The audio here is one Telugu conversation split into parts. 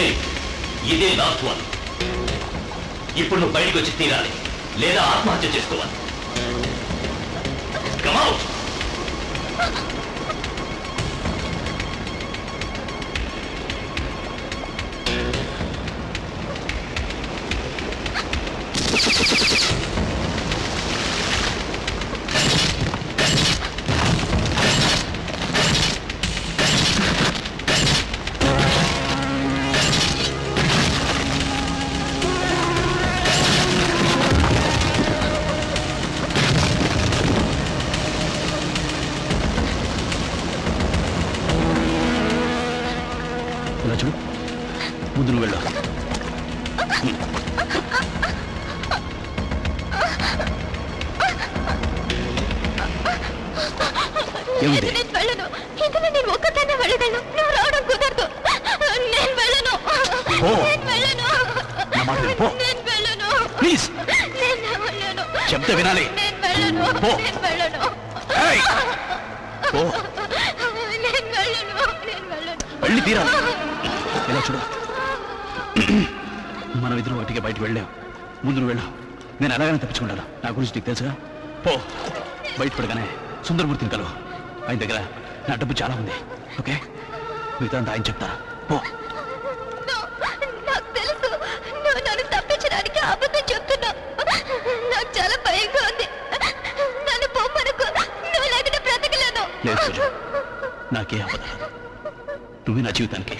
ఏయ్, ఇదే లాస్ట్ వన్ ఇప్పుడు నువ్వు బయటకు వచ్చి తీరాలి లేదా ఆత్మహత్య చేసుకోవాలి. ముందు నువ్వు వెళ్ళు. ఏముంది? లేదు, నేను వెళ్ళను. ఇందులో నేను ఒక్కదాన్నే వెళ్ళగలను. నువ్వు రావడం కుదరదు. నేను వెళ్ళను. పో. నేను వెళ్ళను. నా మాట విను, పో. నేను వెళ్ళను. ప్లీజ్. నేను వెళ్ళను. చెప్తే వినాలి. నేను వెళ్ళను. పో. నేను వెళ్ళను. ఏయ్! పో. నేను వెళ్ళను. నేను వెళ్ళను. వెళ్ళి తీరాలి. ఇలా చూడు. బయటకు వెళ్ళాం. ముందు నువ్వు వెళ్ళు నేను ఎలాగైనా తప్పించుకుంటాను. నా గురించి నీకు తెలుసుగా? పో. బయట పడగానే సుందరమూర్తిని కలువు. ఆయన దగ్గర నా డబ్బు చాలా ఉంది. ఓకే? మిగతా అంతా ఆయన చెప్తారా? పో. లేదు నాకే అవ్వదు నువ్వే నా జీవితానికి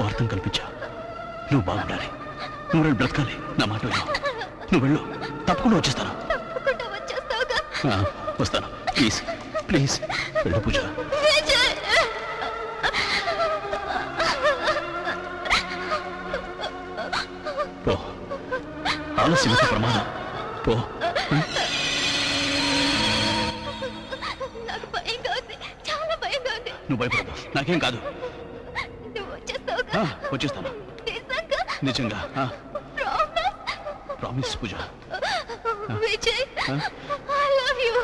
ఓ అర్థం కల్పించా నువ్వు బాగుండాలి. నువ్వు బ్రతకాలి. నా మాట నువ్వు వెళ్ళు. తప్పకుండా వచ్చేస్తాను. వస్తాను. Please please. వెళ్ళు పూజ. పో. ఆలస్యం ప్రమాదం. పో. నువ్వు భయపడదు నాకేం కాదు. వచ్చేస్తాను. నిజంగా promise Pooja. Vijay? I love you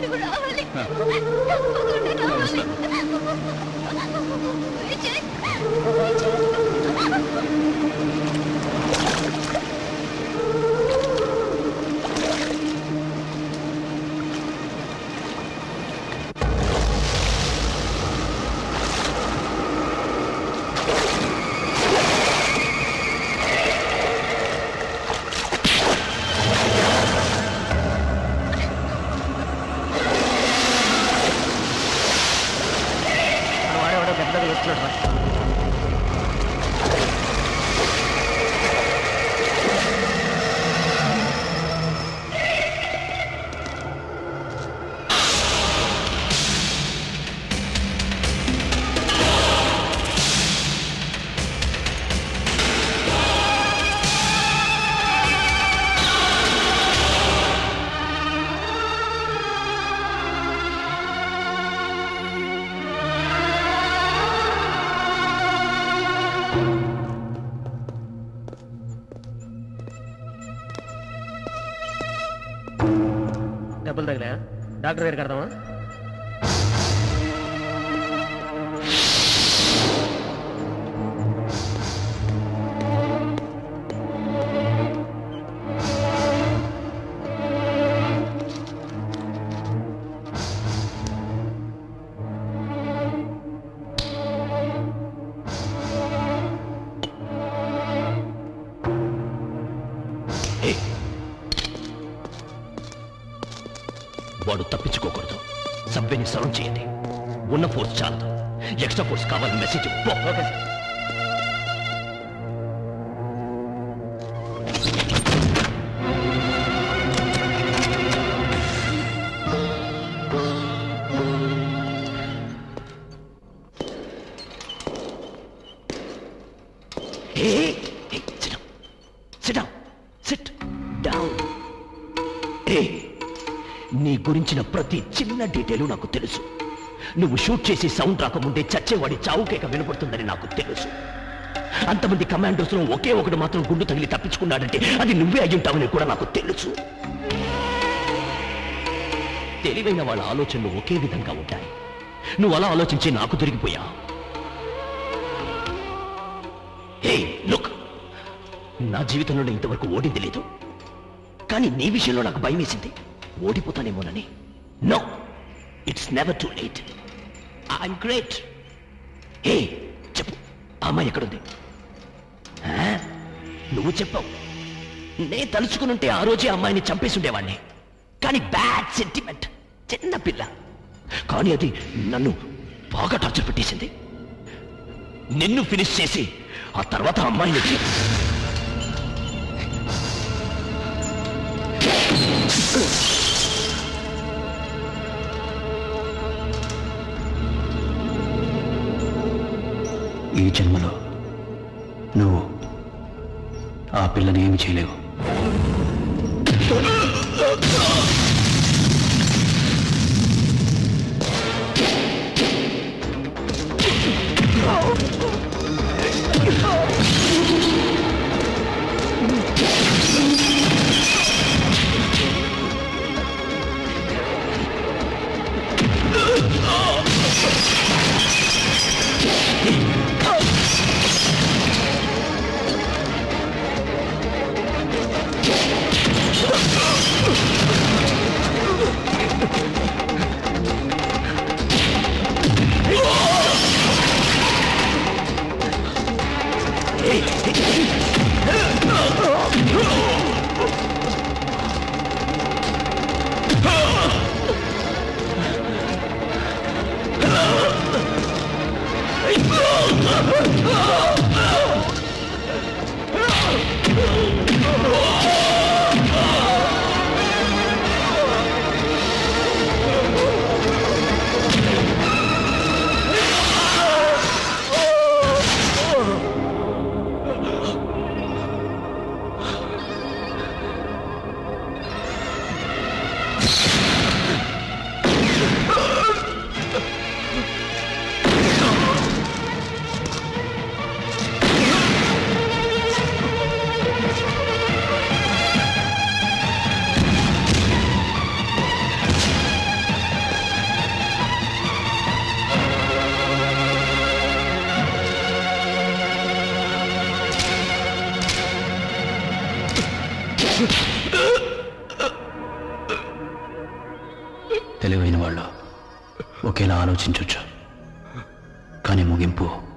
నువ్వు రావాలి. తప్పకుండా రావాలి. డాక్టర్ దగ్గర కడదామా వాడు తప్పించుకోకూడదు సబ్వేని సరౌండ్ చేయండి ఉన్న ఫోర్స్ చాలదు ఎక్స్ట్రా ఫోర్స్ కావాలని మెసేజ్ ఇవ్వు. పో. ఓకే సార్ Hey, నీ గురించిన ప్రతి చిన్న డీటెయిల్ నాకు తెలుసు. నువ్వు షూట్ చేసి సౌండ్ రాకముందే చచ్చేవాడి చావుకేక వినపడుతుందని నాకు తెలుసు. అంతమంది కమాండర్స్లో ఒకే ఒకడు మాత్రం గుండు తగిలి తప్పించుకున్నాడంటే అది నువ్వే అయ్యుంటావని కూడా నాకు తెలుసు. తెలివైన వాళ్ళ ఆలోచనలు ఒకే విధంగా ఉంటాయి. నువ్వు అలా ఆలోచించి నాకు దొరికిపోయా? హే లుక్! నా జీవితంలో ఇంతవరకు ఓడింది లేదు. కానీ నీ విషయంలో నాకు భయం వేసింది ఓడిపోతానేమోనని. No it's never too late I'm great hey చెప్పు. ఆ అమ్మాయి ఎక్కడుంది? ఆ? నువ్వు చెప్పావు నే తలుచుకునుంటే ఆ రోజే అమ్మాయిని చంపేసుండేవాణ్ణి. కానీ బ్యాడ్ సెంటిమెంట్ చిన్న పిల్ల. కానీ అది నన్ను బాగా టార్చర్ పెట్టేసింది. నిన్ను ఫినిష్ చేసి ఆ తర్వాత అమ్మాయిని Oh! పిల్లని ఏమి చేయలేవు. 진조차 간이 목인 부어